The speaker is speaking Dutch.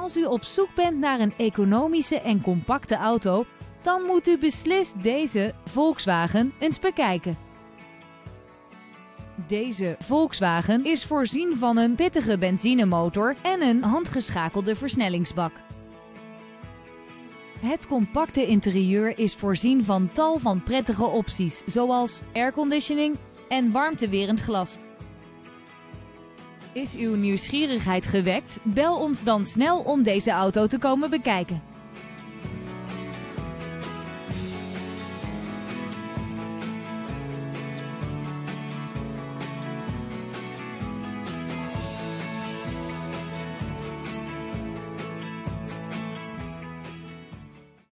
Als u op zoek bent naar een economische en compacte auto, dan moet u beslist deze Volkswagen eens bekijken. Deze Volkswagen is voorzien van een pittige benzinemotor en een handgeschakelde versnellingsbak. Het compacte interieur is voorzien van tal van prettige opties, zoals airconditioning en warmtewerend glas. Is uw nieuwsgierigheid gewekt? Bel ons dan snel om deze auto te komen bekijken.